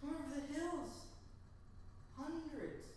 from over the hills. Hundreds